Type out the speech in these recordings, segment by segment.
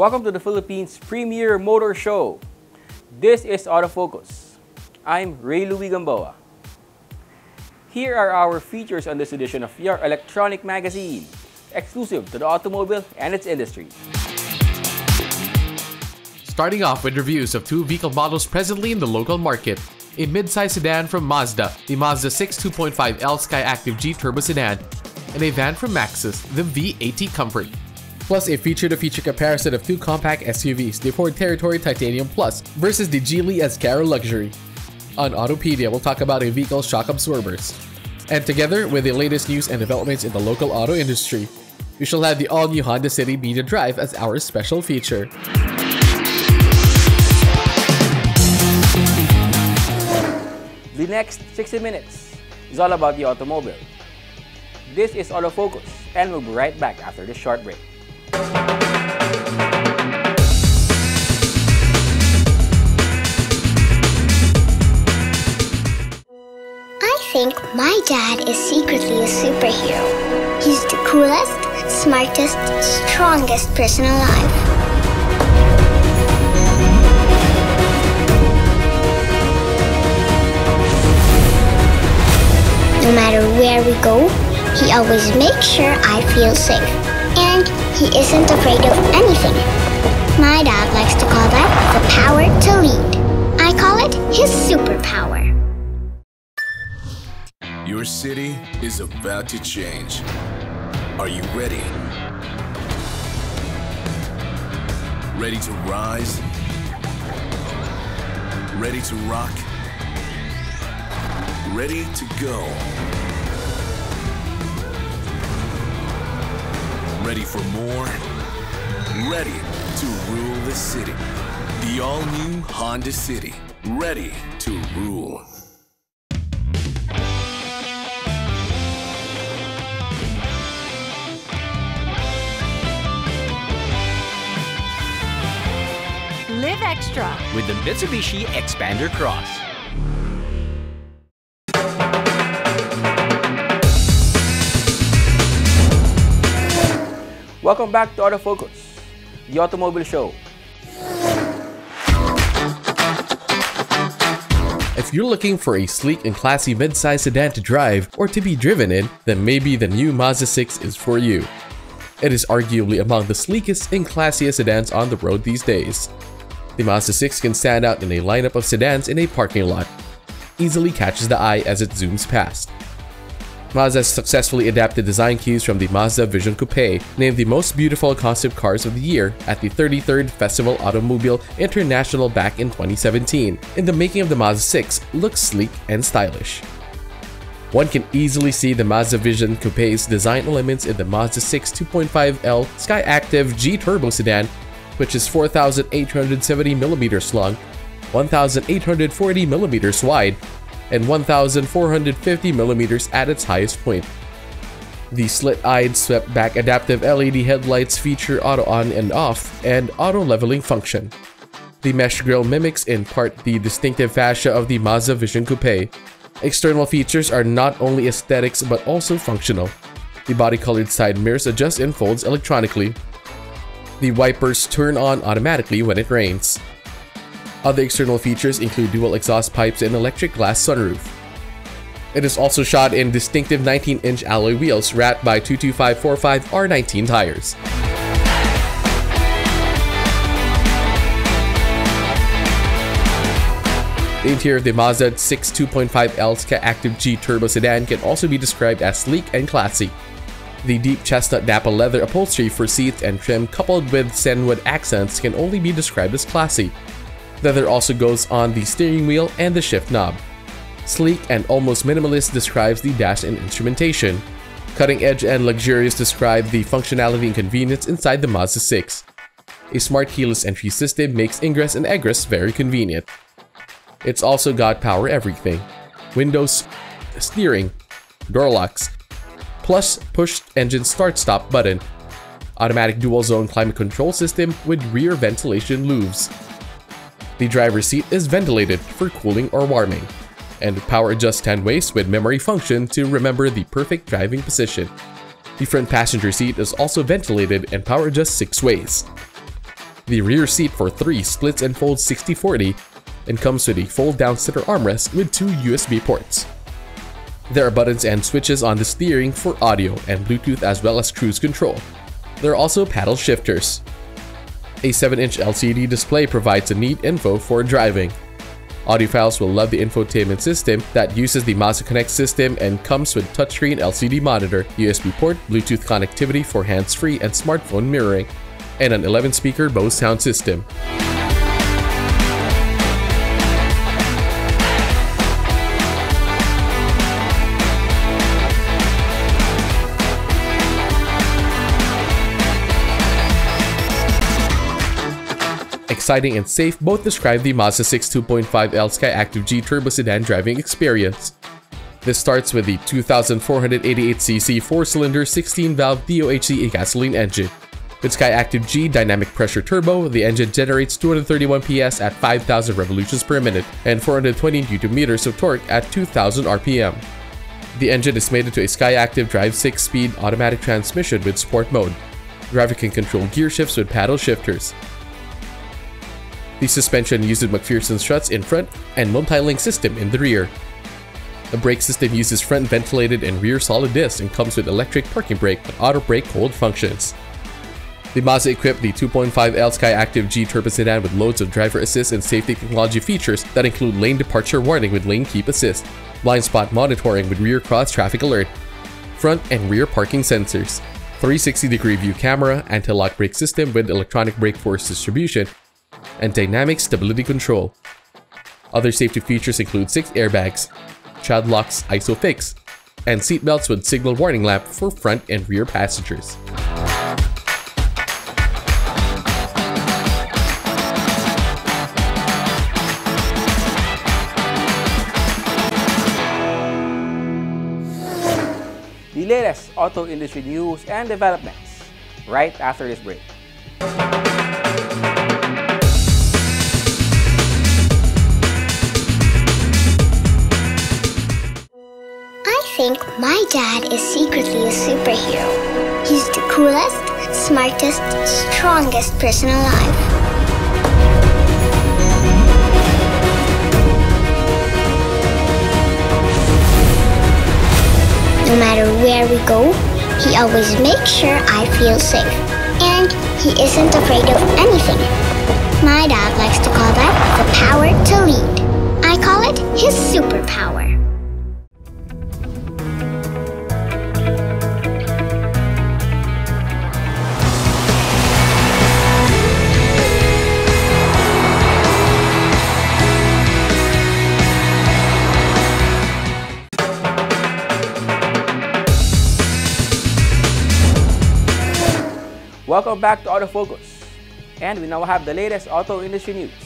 Welcome to the Philippines premier motor show. This is Autofocus. I'm Ray Louis Gamboa. Here are our features on this edition of your electronic magazine, exclusive to the automobile and its industry. Starting off with reviews of two vehicle models presently in the local market. A mid-size sedan from Mazda, the Mazda 6 2.5L Skyactiv G Turbo Sedan, and a van from Maxus, the V80 Comfort. Plus a feature-to-feature comparison of two compact SUVs, the Ford Territory Titanium Plus versus the Geely Azkarra Luxury. On Autopedia, we'll talk about a vehicle's shock absorbers. And together with the latest news and developments in the local auto industry, we shall have the all-new Honda City Media Drive as our special feature. The next 60 minutes is all about the automobile. This is Auto Focus, and we'll be right back after this short break. I think my dad is secretly a superhero. He's the coolest, smartest, strongest person alive. No matter where we go, he always makes sure I feel safe. And he isn't afraid of anything. My dad likes to call that the power to lead. I call it his superpower. Your city is about to change. Are you ready? Ready to rise? Ready to rock? Ready to go? Ready for more? Ready to rule the city. The all-new Honda City. Ready to rule. Live extra. with the Mitsubishi Xpander Cross. Welcome back to Autofocus, the automobile show. If you're looking for a sleek and classy midsize sedan to drive or to be driven in, then maybe the new Mazda 6 is for you. It is arguably among the sleekest and classiest sedans on the road these days. The Mazda 6 can stand out in a lineup of sedans in a parking lot, easily catches the eye as it zooms past. Mazda successfully adapted design cues from the Mazda Vision Coupe, named the most beautiful concept cars of the year at the 33rd Festival Automobile International back in 2017, and the making of the Mazda 6 looks sleek and stylish. One can easily see the Mazda Vision Coupe's design elements in the Mazda 6 2.5L Skyactiv G Turbo sedan, which is 4,870mm long, 1,840mm wide, and 1,450 millimeters at its highest point. The slit-eyed swept-back adaptive LED headlights feature auto on and off and auto leveling function. The mesh grille mimics in part the distinctive fascia of the Mazda Vision Coupe. External features are not only aesthetics but also functional. The body-colored side mirrors adjust and folds electronically. The wipers turn on automatically when it rains. Other external features include dual exhaust pipes and electric glass sunroof. It is also shot in distinctive 19-inch alloy wheels wrapped by 22545 R19 tires. The interior of the Mazda 6 2.5L Skyactiv G Turbo sedan can also be described as sleek and classy. The deep chestnut dapple leather upholstery for seats and trim coupled with sandwood accents can only be described as classy. Leather also goes on the steering wheel and the shift knob. Sleek and almost minimalist describes the dash and instrumentation. Cutting edge and luxurious describe the functionality and convenience inside the Mazda 6. A smart keyless entry system makes ingress and egress very convenient. It's also got power everything. Windows, steering, door locks, plus push engine start stop button, automatic dual zone climate control system with rear ventilation louves. The driver's seat is ventilated for cooling or warming, and power adjust 10 ways with memory function to remember the perfect driving position. The front passenger seat is also ventilated and power adjust 6 ways. The rear seat for 3 splits and folds 60-40 and comes with a fold-down center armrest with two USB ports. There are buttons and switches on the steering for audio and Bluetooth as well as cruise control. There are also paddle shifters. A 7-inch LCD display provides a neat info for driving. Audiophiles will love the infotainment system that uses the Mazda Connect system and comes with touchscreen LCD monitor, USB port, Bluetooth connectivity for hands-free and smartphone mirroring, and an 11-speaker Bose sound system. Exciting and safe both describe the Mazda 6 2.5L Skyactiv G Turbo Sedan driving experience. This starts with the 2,488cc 4-cylinder 16-valve DOHC gasoline engine. With Skyactiv G Dynamic Pressure Turbo, the engine generates 231 PS at 5,000 revolutions per minute and 420 Nm of torque at 2,000 RPM. The engine is mated to a Skyactiv Drive 6-speed automatic transmission with Sport mode. Driver can control gear shifts with paddle shifters. The suspension uses MacPherson struts in front and multi-link system in the rear. The brake system uses front ventilated and rear solid discs and comes with electric parking brake and auto brake hold functions. The Mazda equipped the 2.5L Skyactiv G Turbo Sedan with loads of driver assist and safety technology features that include lane departure warning with lane keep assist, blind spot monitoring with rear cross traffic alert, front and rear parking sensors, 360 degree view camera, anti-lock brake system with electronic brake force distribution, and dynamic stability control. Other safety features include 6 airbags, child locks ISOFIX, and seatbelts with signal warning lamp for front and rear passengers. The latest auto industry news and developments right after this break. Think my dad is secretly a superhero. He's the coolest, smartest, strongest person alive. No matter where we go, he always makes sure I feel safe. And he isn't afraid of anything. My dad likes to call that the power to lead. I call it his superpower. Welcome back to Autofocus. And we now have the latest auto industry news.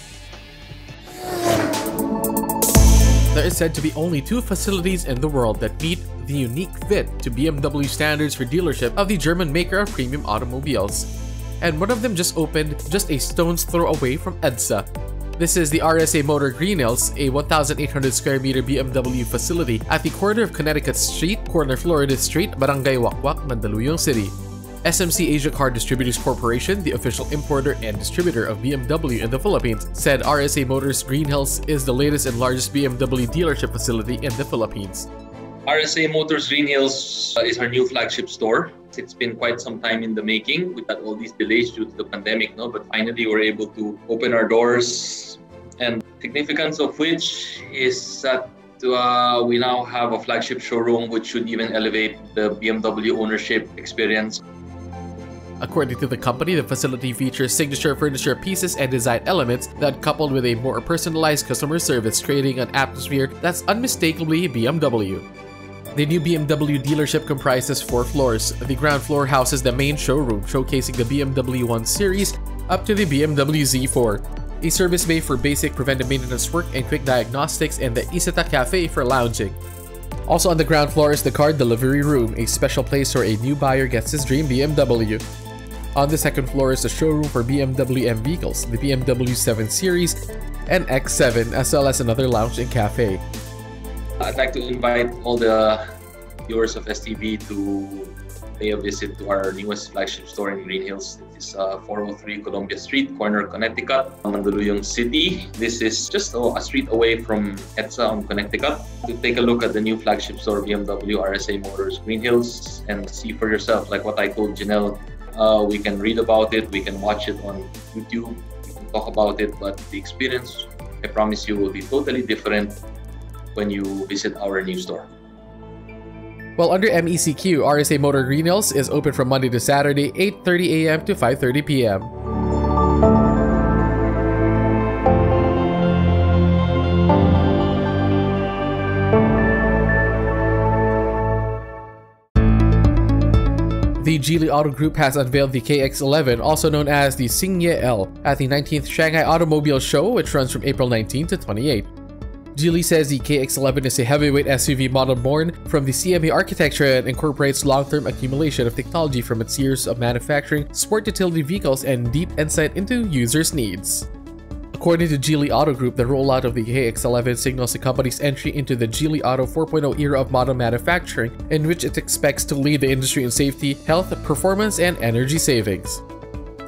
There is said to be only two facilities in the world that meet the unique fit to BMW standards for dealership of the German maker of premium automobiles. And one of them just opened just a stone's throw away from EDSA. This is the RSA Motor Green Hills, a 1,800 square meter BMW facility at the corner of Connecticut Street, corner Florida Street, Barangay Wack-Wack, Mandaluyong City. SMC Asia Car Distributors Corporation, the official importer and distributor of BMW in the Philippines, said RSA Motors Green Hills is the latest and largest BMW dealership facility in the Philippines. RSA Motors Green Hills uh, is our new flagship store. It's been quite some time in the making. We've had all these delays due to the pandemic, no? but finally we're able to open our doors. And significance of which is that uh, we now have a flagship showroom which should even elevate the BMW ownership experience. According to the company, the facility features signature furniture pieces and design elements that coupled with a more personalized customer service creating an atmosphere that's unmistakably BMW. The new BMW dealership comprises four floors. The ground floor houses the main showroom showcasing the BMW 1 Series up to the BMW Z4, a service bay for basic preventive maintenance work and quick diagnostics, and the Isetta Cafe for lounging. Also on the ground floor is the car delivery room, a special place where a new buyer gets his dream BMW. On the second floor is a showroom for BMW M vehicles, the BMW 7 Series and X7, as well as another lounge and cafe. I'd like to invite all the viewers of STV to pay a visit to our newest flagship store in Green Hills. It is uh, 403 Columbia Street, corner Connecticut, Mandaluyong City. This is just oh, a street away from EDSA on Connecticut. To take a look at the new flagship store BMW RSA Motors Green Hills and see for yourself, like what I told Janelle. Uh, we can read about it, we can watch it on YouTube, we can talk about it, but the experience, I promise you, will be totally different when you visit our new store. Well, under MECQ, RSA Motor Green Hills is open from Monday to Saturday, 8.30 a.m. to 5.30 p.m. Geely Auto Group has unveiled the KX11, also known as the Xingyue L, at the 19th Shanghai Automobile Show, which runs from April 19 to 28. Geely says the KX11 is a heavyweight SUV model born from the CMA architecture and incorporates long-term accumulation of technology from its years of manufacturing sport utility vehicles and deep insight into users' needs. According to Geely Auto Group, the rollout of the KX11 signals the company's entry into the Geely Auto 4.0 era of model manufacturing, in which it expects to lead the industry in safety, health, performance, and energy savings.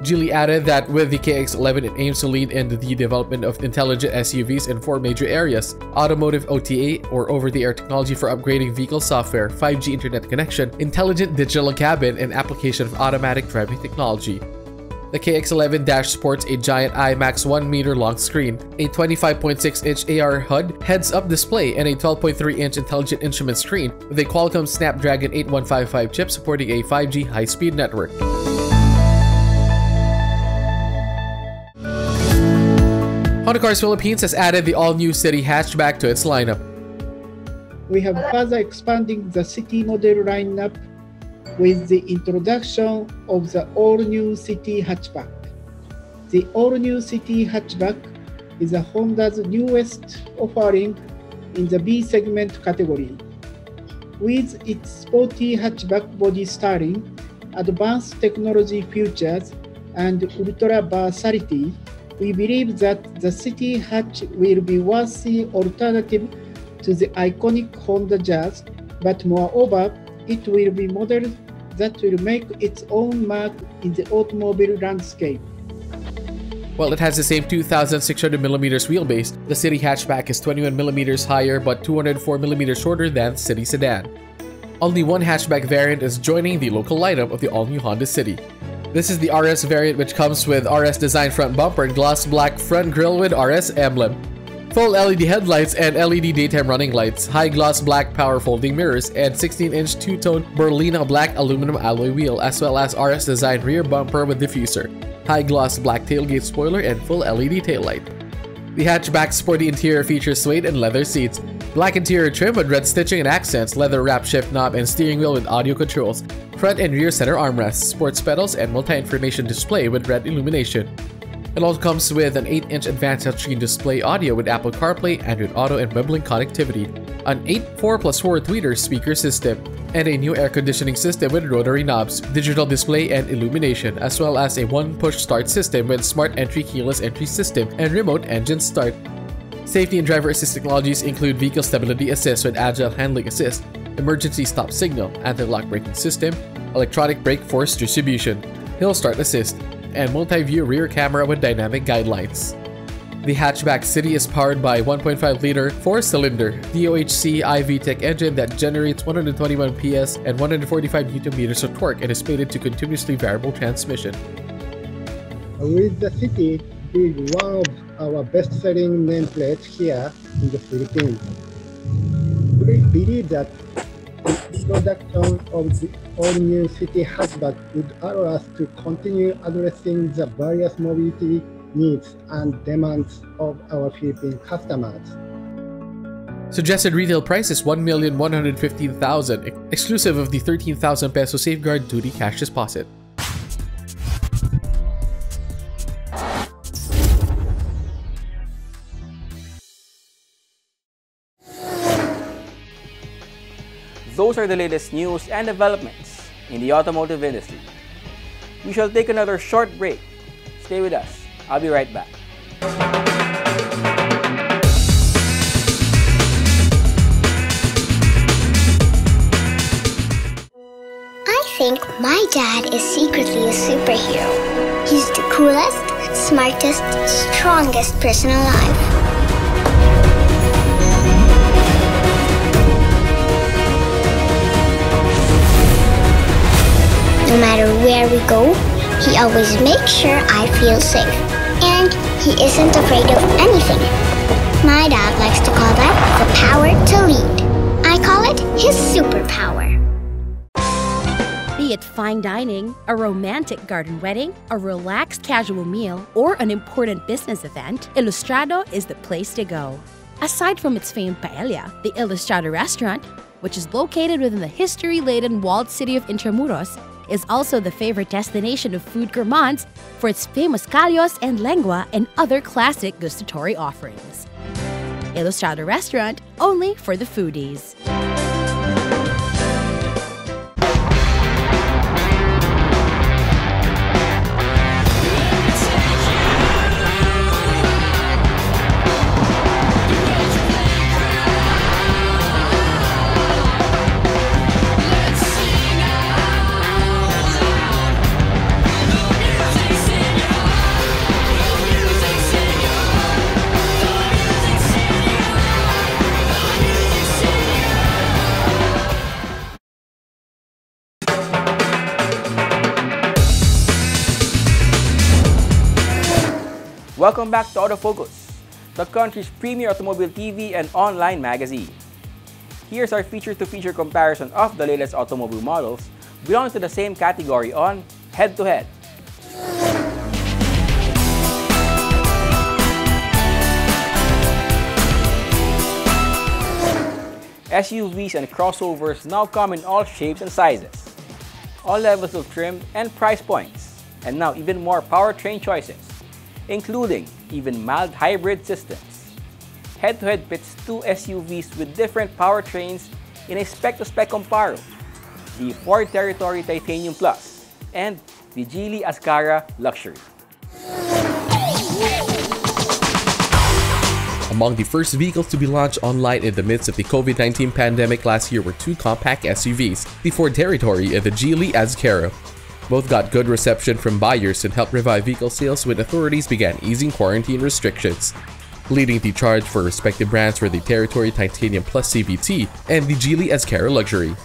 Geely added that with the KX11, it aims to lead in the development of intelligent SUVs in four major areas automotive OTA or over the air technology for upgrading vehicle software, 5G internet connection, intelligent digital cabin, and application of automatic driving technology. The KX11 Dash sports a giant IMAX 1 meter long screen, a 25.6 inch AR HUD, heads up display, and a 12.3 inch intelligent instrument screen with a Qualcomm Snapdragon 8155 chip supporting a 5G high speed network. Honda Cars Philippines has added the all-new City hatchback to its lineup. We have further expanding the City model lineup with the introduction of the all-new City hatchback. The all-new City hatchback is a Honda's newest offering in the B segment category. With its sporty hatchback body styling, advanced technology features, and ultra versatility, we believe that the City Hatch will be worthy alternative to the iconic Honda Jazz, but moreover, it will be model that will make its own mark in the automobile landscape. While it has the same 2,600mm wheelbase, the City hatchback is 21mm higher but 204mm shorter than City sedan. Only one hatchback variant is joining the local lineup of the all-new Honda City. This is the RS variant which comes with RS design front bumper and gloss black front grille with RS emblem. Full LED headlights and LED daytime running lights, high gloss black power folding mirrors, and 16-inch two-tone Berlina black aluminum alloy wheel as well as RS design rear bumper with diffuser, high gloss black tailgate spoiler, and full LED taillight. The hatchback sporty interior features suede and leather seats, black interior trim with red stitching and accents, leather wrap shift knob and steering wheel with audio controls, front and rear center armrests, sports pedals, and multi-information display with red illumination. It also comes with an 8-inch advanced touchscreen display audio with Apple CarPlay, Android Auto, and Mumbling connectivity, an 8 4 plus 4 tweeter speaker system, and a new air conditioning system with rotary knobs, digital display, and illumination, as well as a one-push start system with smart entry keyless entry system and remote engine start. Safety and driver assist technologies include vehicle stability assist with agile handling assist, emergency stop signal, anti-lock braking system, electronic brake force distribution, hill start assist, and multi-view rear camera with dynamic guidelines. The hatchback City is powered by 1.5-liter 4-cylinder DOHC iVTEC engine that generates 121 PS and 145 Nm of torque and is mated to continuously variable transmission. With the City being one of our best-selling nameplates here in the Philippines, we believe that introduction of the all-new City hatchback would allow us to continue addressing the various mobility needs and demands of our Philippine customers. Suggested retail price is 1,115,000, exclusive of the 13,000 peso safeguard duty cash deposit. Those are the latest news and developments in the automotive industry. We shall take another short break. Stay with us. I'll be right back. I think my dad is secretly a superhero. He's the coolest, smartest, strongest person alive. No matter where we go, he always makes sure I feel safe. And he isn't afraid of anything. My dad likes to call that the power to lead. I call it his superpower. Be it fine dining, a romantic garden wedding, a relaxed casual meal, or an important business event, Ilustrado is the place to go. Aside from its famed paella, the Ilustrado restaurant, which is located within the history laden walled city of Intramuros, is also the favorite destination of food gourmands for its famous callos and lengua and other classic gustatory offerings. Ilustrado Restaurant, only for the foodies. Back to Autofocus, the country's premier automobile TV and online magazine. Here's our feature-to-feature comparison of the latest automobile models belonging to the same category on Head to Head. SUVs and crossovers now come in all shapes and sizes, all levels of trim and price points, and now even more powertrain choices, including even mild hybrid systems. Head-to-head pits two SUVs with different powertrains in a spec-to-spec comparo, the Ford Territory Titanium Plus and the Geely Azkarra Luxury. Among the first vehicles to be launched online in the midst of the COVID-19 pandemic last year were two compact SUVs, the Ford Territory and the Geely Azkarra. Both got good reception from buyers and helped revive vehicle sales when authorities began easing quarantine restrictions. Leading the charge for respective brands were the Territory Titanium Plus CVT and the Geely Azkarra Luxury.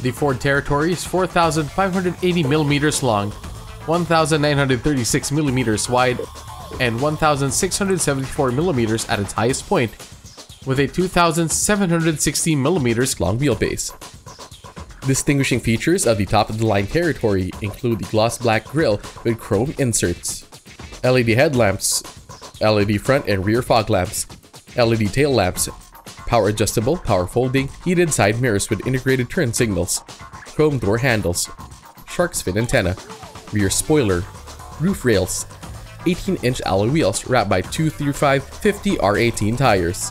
The Ford Territory is 4,580mm long, 1,936mm wide, and 1,674mm at its highest point, with a 2,760mm long wheelbase. Distinguishing features of the top-of-the-line Territory include the gloss black grille with chrome inserts, LED headlamps, LED front and rear fog lamps, LED tail lamps, power adjustable, power folding, heated side mirrors with integrated turn signals, chrome door handles, shark's fin antenna, rear spoiler, roof rails, 18-inch alloy wheels wrapped by 235 50 R18 tires.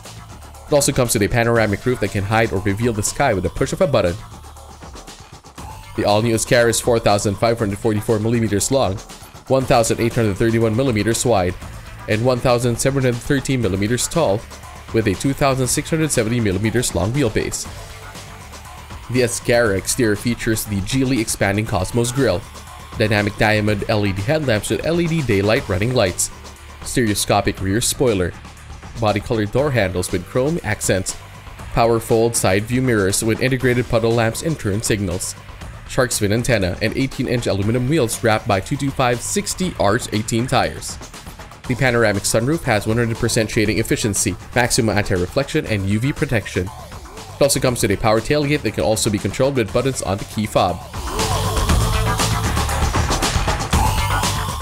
It also comes with a panoramic roof that can hide or reveal the sky with a push of a button. The all-new Azkarra is 4,544mm long, 1,831mm wide, and 1,713mm tall, with a 2,670mm long wheelbase. The Azkarra exterior features the Geely expanding Cosmos grille, dynamic diamond LED headlamps with LED daylight running lights, stereoscopic rear spoiler, body-colored door handles with chrome accents, power fold side view mirrors with integrated puddle lamps and turn signals, shark's fin antenna, and 18-inch aluminum wheels wrapped by 225 60 R18 tires. The panoramic sunroof has 100% shading efficiency, maximum anti-reflection, and UV protection. It also comes with a power tailgate that can also be controlled with buttons on the key fob.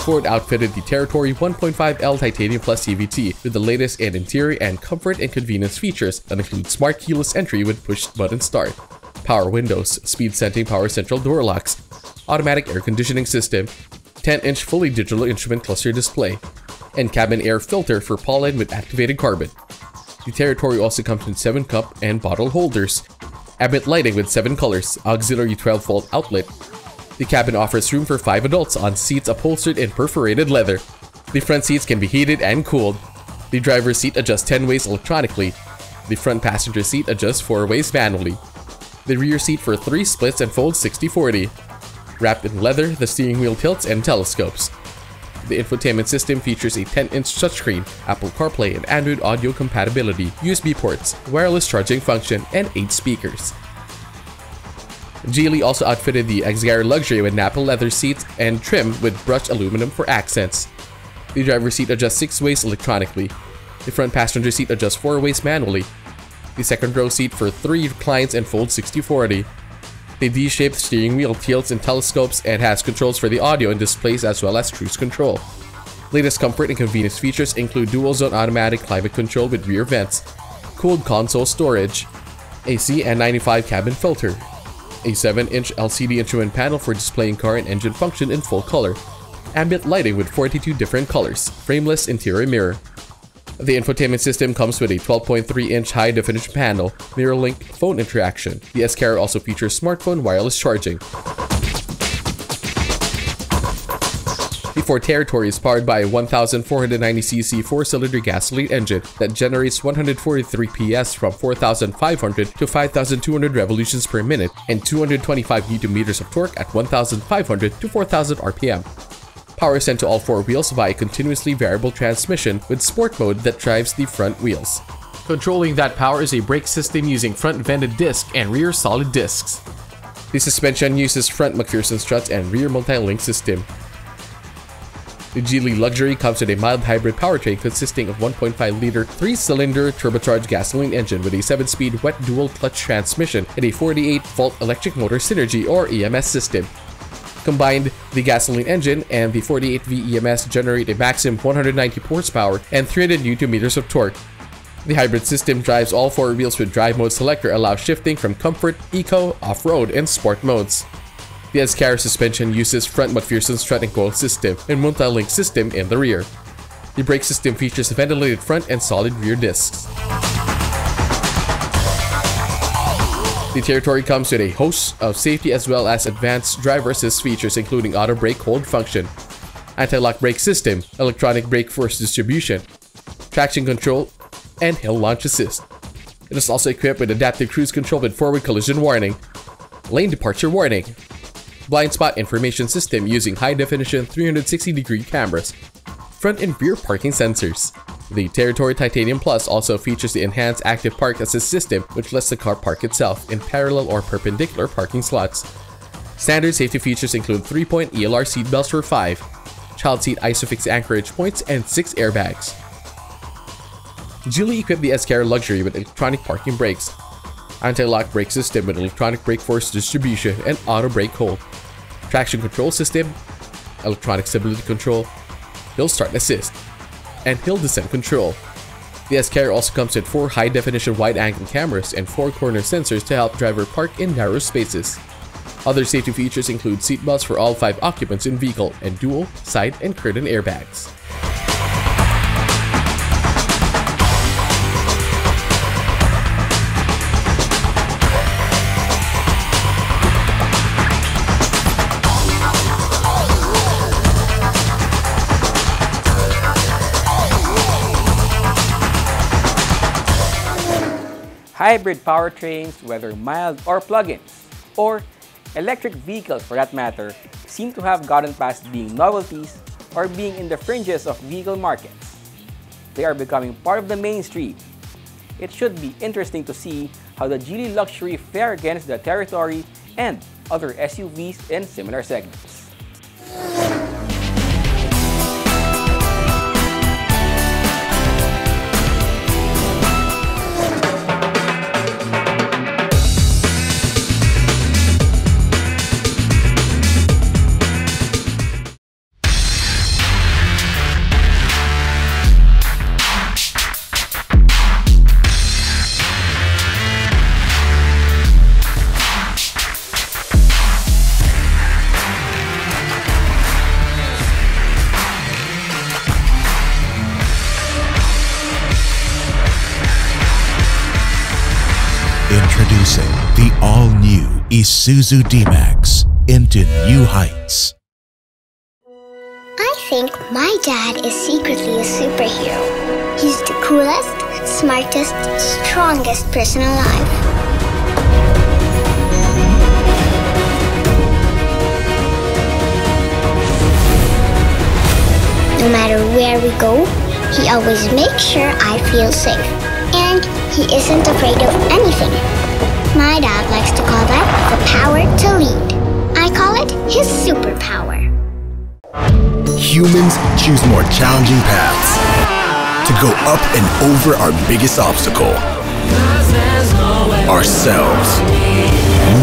Ford outfitted the Territory 1.5L Titanium Plus CVT with the latest in interior and comfort and convenience features that include smart keyless entry with push button start, power windows, speed sensing power central door locks, automatic air conditioning system, 10-inch fully digital instrument cluster display, and cabin air filter for pollen with activated carbon. The Territory also comes in 7 cup and bottle holders, ambient lighting with 7 colors, auxiliary 12 volt outlet. The cabin offers room for 5 adults on seats upholstered in perforated leather. The front seats can be heated and cooled. The driver's seat adjusts 10 ways electronically. The front passenger seat adjusts 4 ways manually. The rear seat for 3 splits and folds 60-40. Wrapped in leather, the steering wheel tilts and telescopes. The infotainment system features a 10-inch touchscreen, Apple CarPlay and Android Auto compatibility, USB ports, wireless charging function, and 8 speakers. Geely also outfitted the Azkarra Luxury with Nappa leather seats and trim with brushed aluminum for accents. The driver's seat adjusts 6 ways electronically. The front passenger seat adjusts 4 ways manually. The second row seat for 3 reclines and folds 60-40. The D-shaped steering wheel tilts and telescopes and has controls for the audio and displays as well as cruise control. Latest comfort and convenience features include dual-zone automatic climate control with rear vents, cooled console storage, AC and 95 cabin filter, a 7-inch LCD instrument panel for displaying car and engine function in full color, ambient lighting with 42 different colors, frameless interior mirror, the infotainment system comes with a 12.3-inch high-definition panel, mirror-link phone interaction. The Azkarra also features smartphone wireless charging. The Ford Territory is powered by a 1,490cc four-cylinder gasoline engine that generates 143 PS from 4,500 to 5,200 revolutions per minute and 225 Nm of torque at 1,500 to 4,000 RPM. Power is sent to all four wheels via continuously variable transmission with sport mode that drives the front wheels. Controlling that power is a brake system using front vented disc and rear solid discs. The suspension uses front MacPherson struts and rear multi-link system. The Geely Luxury comes with a mild hybrid powertrain consisting of 1.5-liter 3-cylinder turbocharged gasoline engine with a 7-speed wet dual clutch transmission and a 48-volt electric motor synergy or EMS system. Combined, the gasoline engine and the 48V EMS generate a maximum 190 horsepower and 300 Nm of torque. The hybrid system drives all four wheels with drive mode selector allows shifting from comfort, eco, off-road, and sport modes. The Azkarra suspension uses front MacPherson strut and coil system and multi-link system in the rear. The brake system features ventilated front and solid rear discs. The territory comes with a host of safety as well as advanced driver assist features including auto brake hold function, anti-lock brake system, electronic brake force distribution, traction control, and hill launch assist. It is also equipped with adaptive cruise control with forward collision warning, lane departure warning, blind spot information system using high-definition 360-degree cameras, front and rear parking sensors, the Territory Titanium Plus also features the enhanced active park assist system which lets the car park itself in parallel or perpendicular parking slots. Standard safety features include 3-point ELR seatbelts for 5, child seat ISOFIX anchorage points, and 6 airbags. Geely equipped the Azkarra Luxury with electronic parking brakes, anti-lock brake system with electronic brake force distribution and auto brake hold, traction control system, electronic stability control, hill start assist, and hill descent control. The Azkarra also comes with 4 high-definition wide-angle cameras and 4 corner sensors to help driver park in narrow spaces. Other safety features include seatbelts for all 5 occupants in vehicle and dual, side, and curtain airbags. Hybrid powertrains, whether mild or plug-ins, or electric vehicles for that matter, seem to have gotten past being novelties or being in the fringes of vehicle markets. They are becoming part of the mainstream. It should be interesting to see how the Geely Luxury fare against the Territory and other SUVs in similar segments. Isuzu D-Max into new heights. I think my dad is secretly a superhero. He's the coolest, smartest, strongest person alive. No matter where we go, he always makes sure I feel safe. And he isn't afraid of anything. My dad likes to call that the power to lead. I call it his superpower. Humans choose more challenging paths to go up and over our biggest obstacle ourselves.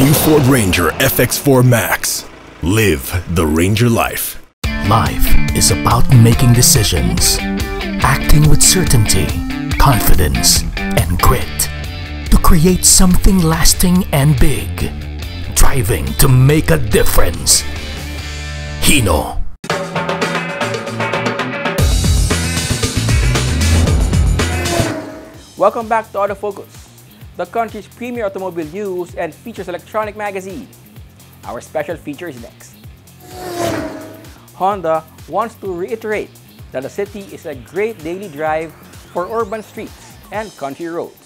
New Ford Ranger FX4 Max. Live the Ranger life. Life is about making decisions, acting with certainty, confidence, and grit to create something lasting and big, driving to make a difference. Hino. Welcome back to Autofocus, the country's premier automobile news and features electronic magazine. Our special feature is next. Honda wants to reiterate that the city is a great daily drive for urban streets and country roads.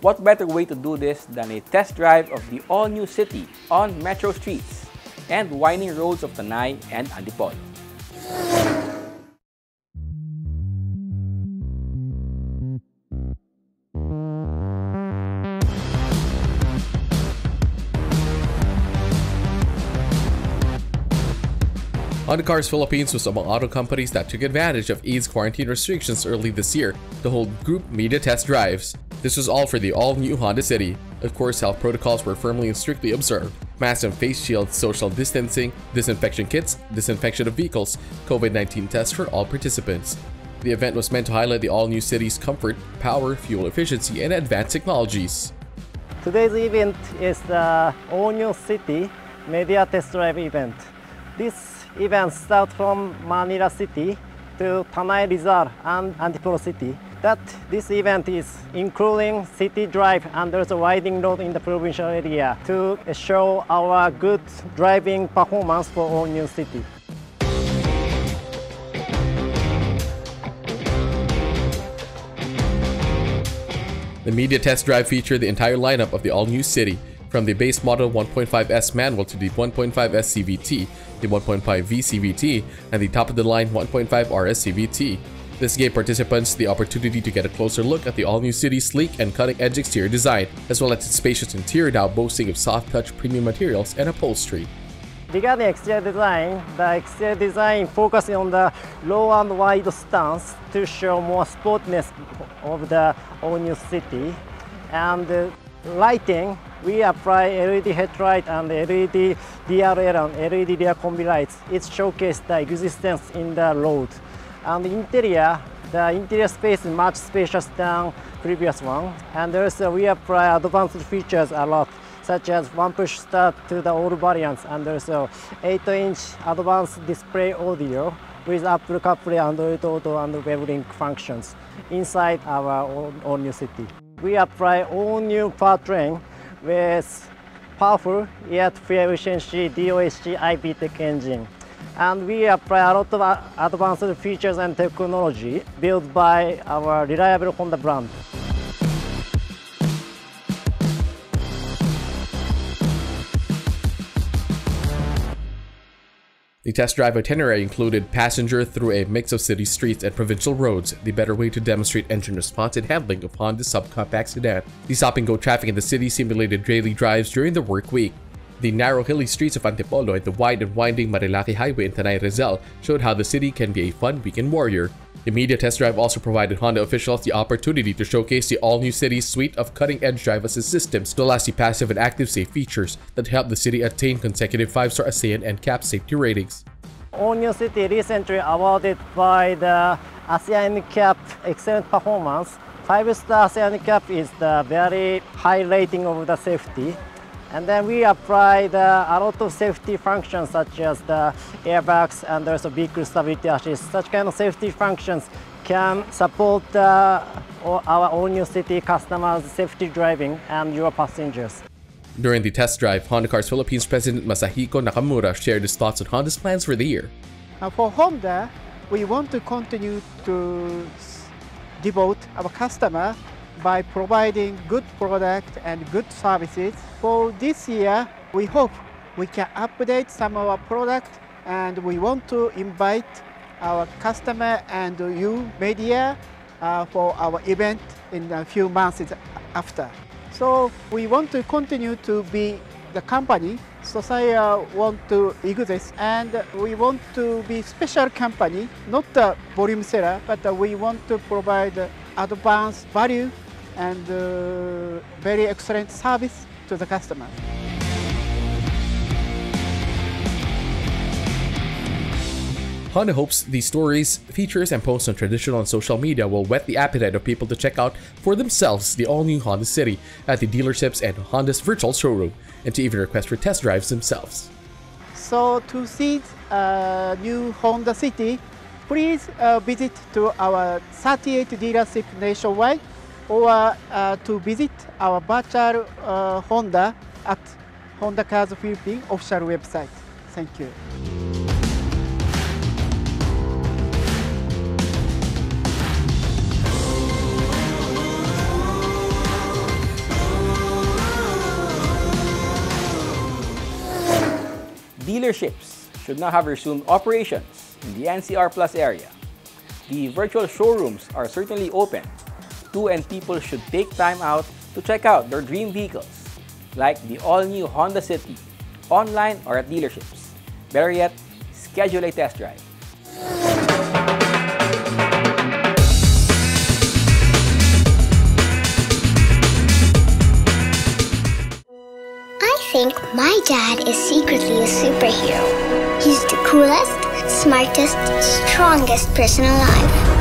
What better way to do this than a test drive of the all-new city on metro streets and winding roads of Tanay and Antipolo. Honda Cars Philippines was among auto companies that took advantage of AIDS quarantine restrictions early this year to hold group media test drives. This was all for the all-new Honda City. Of course, health protocols were firmly and strictly observed. Mask and face shields, social distancing, disinfection kits, disinfection of vehicles, COVID-19 tests for all participants. The event was meant to highlight the all-new city's comfort, power, fuel efficiency, and advanced technologies. Today's event is the all-new city media test drive event. This event starts from Manila City to Tanay Rizal and Antipolo City. That this event is including city drive and there's a winding road in the provincial area to show our good driving performance for all new city. The media test drive featured the entire lineup of the all-new City, from the base model 1.5S manual to the 1.5S CVT, the 1.5V CVT, and the top-of-the-line 1.5 RS CVT. This gave participants the opportunity to get a closer look at the all-new City's sleek and cutting-edge exterior design, as well as its spacious interior now boasting of soft-touch premium materials and upholstery. Regarding exterior design, the exterior design focuses on the low and wide stance to show more sportiness of the all-new city. And uh, lighting, we apply LED headlight and LED DRL and LED rear combi lights. It showcases the existence in the road. And the interior, the interior space is much spacious than previous one. And also we apply advanced features a lot such as one push start to the old variants and also 8-inch advanced display audio with Apple CarPlay, Android Auto and WebLink functions inside our all new city. We apply all new powertrain with powerful yet fuel efficiency DOHC IVTEC engine. And we apply a lot of advanced features and technology built by our reliable Honda brand. The test drive itinerary included passenger through a mix of city streets and provincial roads, the better way to demonstrate engine response and handling upon the subcompact sedan. The stop-and-go traffic in the city simulated daily drives during the work week. The narrow hilly streets of Antipolo and the wide and winding Marilaque Highway in Tanay Rizal showed how the city can be a fun weekend warrior. The media test drive also provided Honda officials the opportunity to showcase the all-new city's suite of cutting-edge drive assist systems, well as the passive and active safe features that help the city attain consecutive 5-star ASEAN NCAP safety ratings. All-new city recently awarded by the ASEAN NCAP excellent performance. 5-star ASEAN NCAP is the very high rating of the safety. And then we apply the, a lot of safety functions such as the airbags and also vehicle stability assist. Such kind of safety functions can support uh, our all-new city customers' safety driving and your passengers. During the test drive, Honda Cars Philippines President Masahiko Nakamura shared his thoughts on Honda's plans for the year. Uh, for Honda, we want to continue to devote our customer by providing good product and good services. For this year, we hope we can update some of our product and we want to invite our customer and you media uh, for our event in a few months after. So we want to continue to be the company Society want to exist and we want to be special company, not a volume seller, but we want to provide advanced value and uh, very excellent service to the customer. Honda hopes these stories, features, and posts on traditional and social media will whet the appetite of people to check out for themselves the all-new Honda City at the dealerships and Honda's virtual showroom, and to even request for test drives themselves. So to see a new Honda City, please uh, visit to our 38 dealership nationwide or uh, to visit our virtual uh, Honda at Honda Cars Philippines official website. Thank you. Dealerships should now have resumed operations in the NCR Plus area. The virtual showrooms are certainly open to and people should take time out to check out their dream vehicles, like the all-new Honda City, online or at dealerships. Better yet, schedule a test drive. I think my dad is secretly a superhero. He's the coolest, smartest, strongest person alive.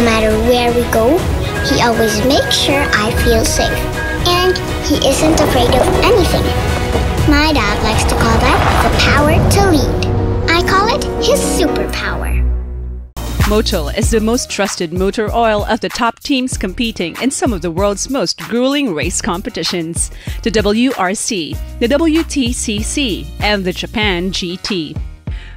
No matter where we go, he always makes sure I feel safe. And he isn't afraid of anything. My dad likes to call that the power to lead. I call it his superpower. Motul is the most trusted motor oil of the top teams competing in some of the world's most grueling race competitions the WRC, the WTCC, and the Japan GT.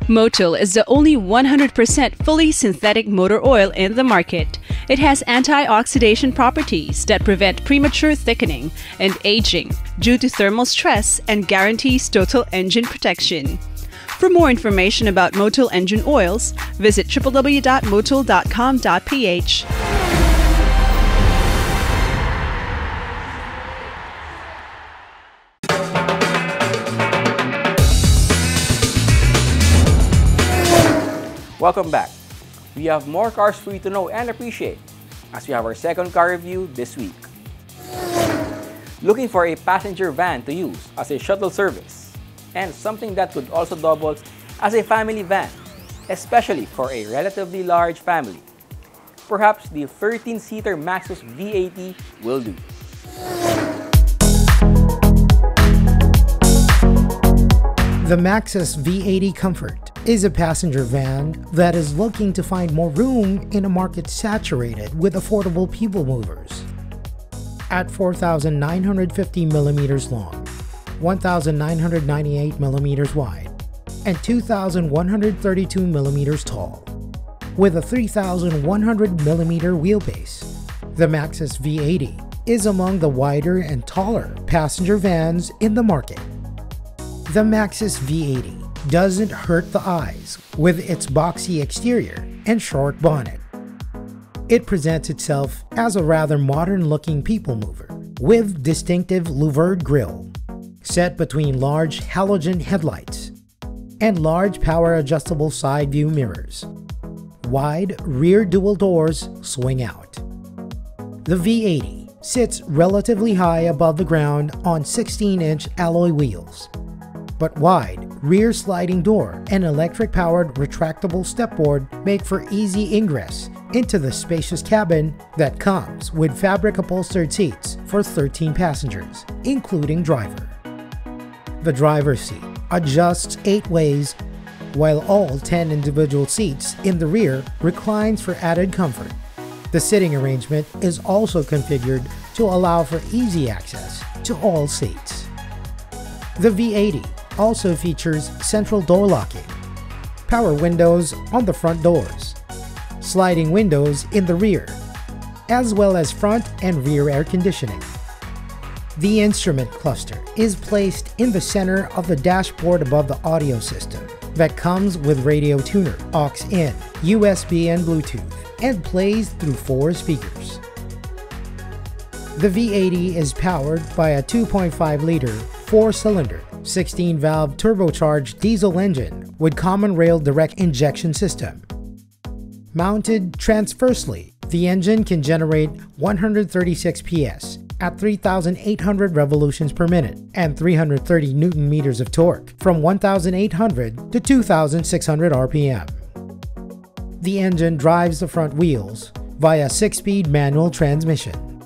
Motul is the only 100% fully synthetic motor oil in the market. It has anti-oxidation properties that prevent premature thickening and aging due to thermal stress and guarantees total engine protection. For more information about Motul engine oils, visit www.motul.com.ph. Welcome back. We have more cars for you to know and appreciate as we have our second car review this week. Looking for a passenger van to use as a shuttle service and something that could also double as a family van, especially for a relatively large family. Perhaps the 13-seater Maxus V80 will do. The Maxus V80 Comfort is a passenger van that is looking to find more room in a market saturated with affordable people movers. At 4,950 millimeters long, 1,998 millimeters wide and 2,132 millimeters tall. With a 3,100 millimeter wheelbase, the Maxus V80 is among the wider and taller passenger vans in the market. The Maxus V80 doesn't hurt the eyes with its boxy exterior and short bonnet. It presents itself as a rather modern looking people mover with distinctive louvered grille set between large halogen headlights and large power adjustable side view mirrors. Wide rear dual doors swing out. The V80 sits relatively high above the ground on 16-inch alloy wheels, but wide rear sliding door and electric-powered retractable stepboard make for easy ingress into the spacious cabin that comes with fabric upholstered seats for 13 passengers, including driver. The driver's seat adjusts 8 ways, while all 10 individual seats in the rear reclines for added comfort. The sitting arrangement is also configured to allow for easy access to all seats. The V80 also features central door locking, power windows on the front doors, sliding windows in the rear, as well as front and rear air conditioning. The instrument cluster is placed in the center of the dashboard above the audio system that comes with radio tuner, aux-in, USB and Bluetooth, and plays through four speakers. The V80 is powered by a 2.5-liter, four-cylinder, 16-valve turbocharged diesel engine with common rail direct injection system. Mounted transversely, the engine can generate 136 PS at 3,800 revolutions per minute and 330 newton meters of torque from 1,800 to 2,600 RPM. The engine drives the front wheels via 6-speed manual transmission.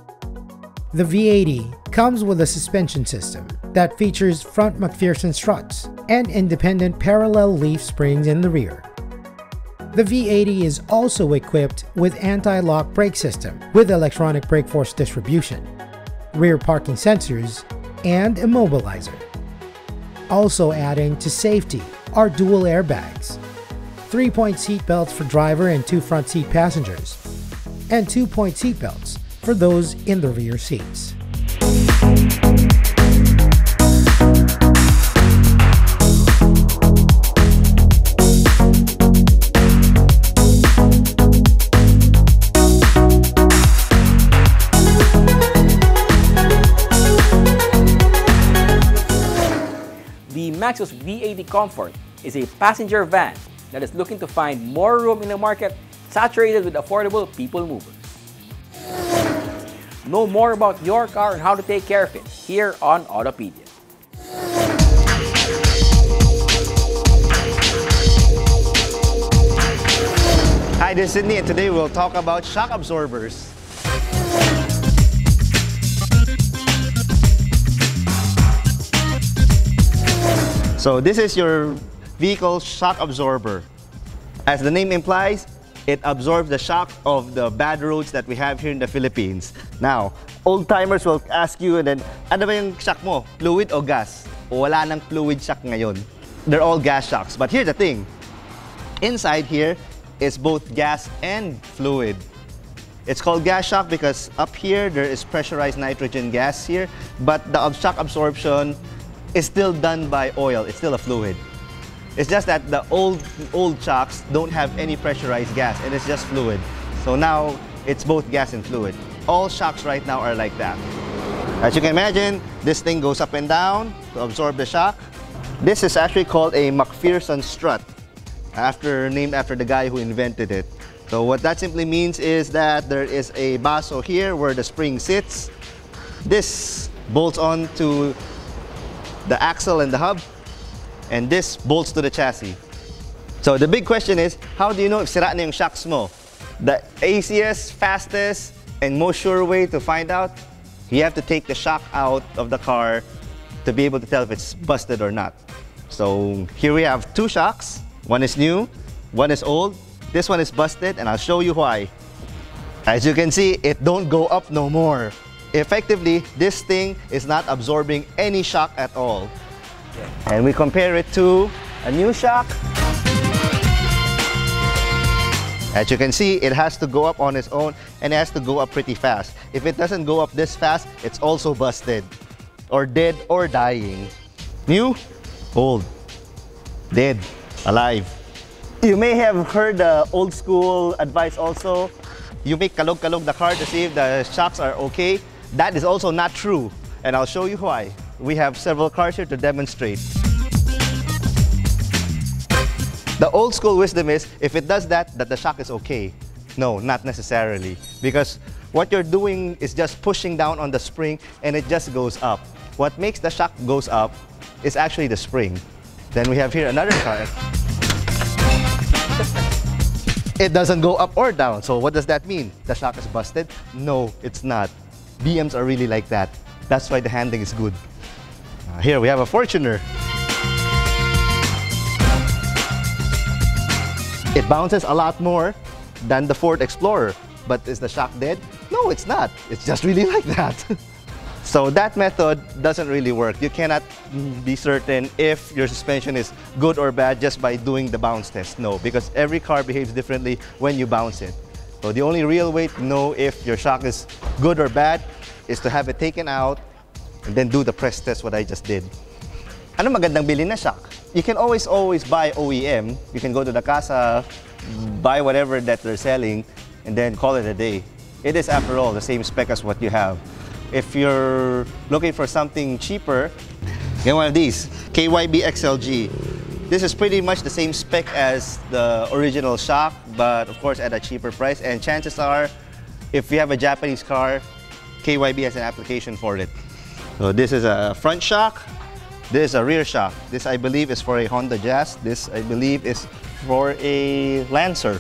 The V80 comes with a suspension system that features front MacPherson struts and independent parallel leaf springs in the rear. The V80 is also equipped with anti-lock brake system with electronic brake force distribution, rear parking sensors, and immobilizer. Also adding to safety are dual airbags, 3-point seat belts for driver and two front seat passengers, and 2-point seat belts for those in the rear seats. The Maxus V80 Comfort is a passenger van that is looking to find more room in the market saturated with affordable people movers. Know more about your car and how to take care of it here on Autopedia. Hi, this is Sydney and today we'll talk about shock absorbers. So this is your vehicle shock absorber. As the name implies, it absorbs the shock of the bad roads that we have here in the Philippines. Now, old timers will ask you and then, ano ba yung shock mo? Fluid o gas? Wala nang fluid shock ngayon. They're all gas shocks. But here's the thing. Inside here is both gas and fluid. It's called gas shock because up here there is pressurized nitrogen gas here, but the shock absorption is still done by oil. It's still a fluid. It's just that the old old shocks don't have any pressurized gas and it's just fluid. So now it's both gas and fluid. All shocks right now are like that. As you can imagine, this thing goes up and down to absorb the shock. This is actually called a MacPherson strut, after named after the guy who invented it. So what that simply means is that there is a baso here where the spring sits. This bolts on to the axle and the hub, and this bolts to the chassis. So the big question is, how do you know if sira na yung shocks mo? The easiest, fastest, and most sure way to find out, you have to take the shock out of the car to be able to tell if it's busted or not. So here we have two shocks. One is new, one is old. This one is busted, and I'll show you why. As you can see, it don't go up no more. Effectively, this thing is not absorbing any shock at all. And we compare it to a new shock. As you can see, it has to go up on its own and it has to go up pretty fast. If it doesn't go up this fast, it's also busted or dead or dying. New, old, dead, alive. You may have heard the old school advice also. You make kalog-kalog the car to see if the shocks are okay. That is also not true. And I'll show you why. We have several cars here to demonstrate. The old school wisdom is, if it does that, that the shock is okay. No, not necessarily. Because what you're doing is just pushing down on the spring and it just goes up. What makes the shock goes up is actually the spring. Then we have here another car. it doesn't go up or down. So what does that mean? The shock is busted? No, it's not. BMs are really like that. That's why the handling is good. Uh, here we have a Fortuner. It bounces a lot more than the Ford Explorer. But is the shock dead? No, it's not. It's just really like that. so that method doesn't really work. You cannot be certain if your suspension is good or bad just by doing the bounce test. No, because every car behaves differently when you bounce it. So the only real way to know if your shock is good or bad is to have it taken out and then do the press test what I just did. Ano magandang bilhin na shock? You can always, always buy OEM. You can go to the casa, buy whatever that they're selling, and then call it a day. It is, after all, the same spec as what you have. If you're looking for something cheaper, get one of these, KYB Excel-G. This is pretty much the same spec as the original shock, but of course at a cheaper price. And chances are, if you have a Japanese car, KYB has an application for it. So this is a front shock. This is a rear shock. This I believe is for a Honda Jazz. This I believe is for a Lancer.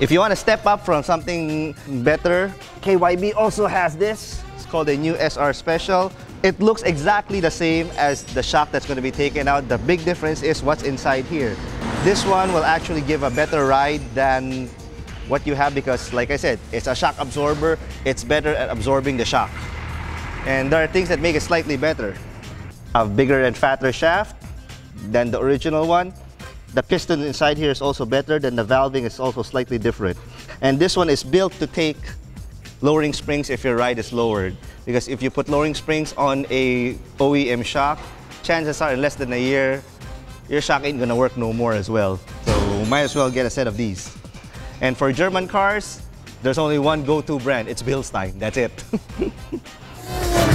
If you want to step up from something better, KYB also has this. It's called a new SR Special. It looks exactly the same as the shock that's going to be taken out. The big difference is what's inside here. This one will actually give a better ride than what you have because, like I said, it's a shock absorber. It's better at absorbing the shock. And there are things that make it slightly better. A bigger and fatter shaft than the original one. The piston inside here is also better than the valving is also slightly different. And this one is built to take lowering springs if your ride is lowered. Because if you put lowering springs on a OEM shock, chances are in less than a year, your shock ain't gonna work no more as well. So might as well get a set of these. And for German cars, there's only one go-to brand. It's Bilstein. That's it.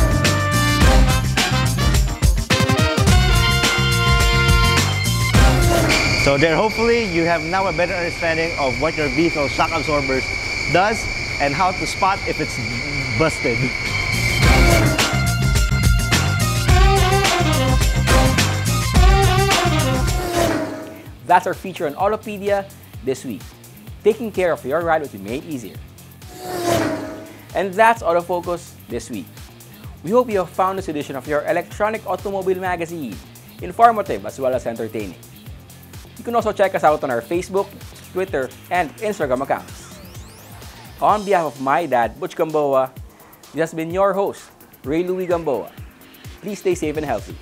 So there, hopefully, you have now a better understanding of what your vehicle shock absorbers does and how to spot if it's busted. That's our feature on Autopedia this week. Taking care of your ride will be made easier. And that's Autofocus this week. We hope you have found this edition of your electronic automobile magazine informative as well as entertaining. You can also check us out on our Facebook, Twitter, and Instagram accounts. On behalf of my dad, Butch Gamboa, this has been your host, Ray Louis Gamboa. Please stay safe and healthy.